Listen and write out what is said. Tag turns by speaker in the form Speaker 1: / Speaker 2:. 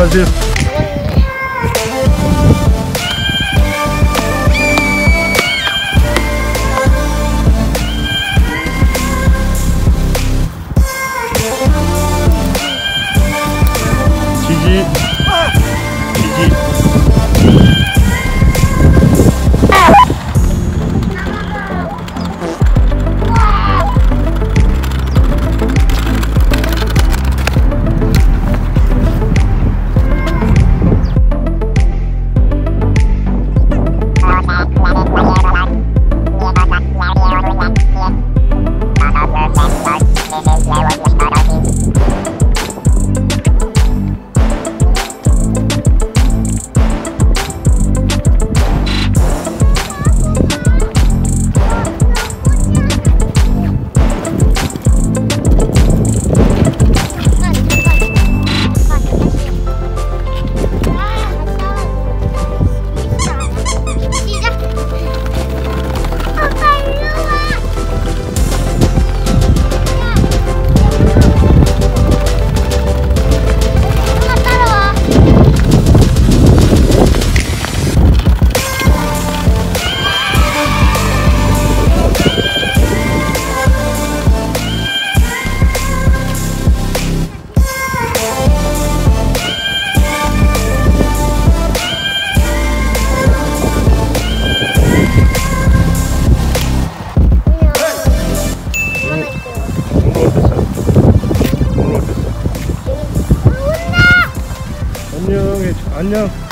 Speaker 1: молодец. Сиди. Сиди. 안녕, 안녕.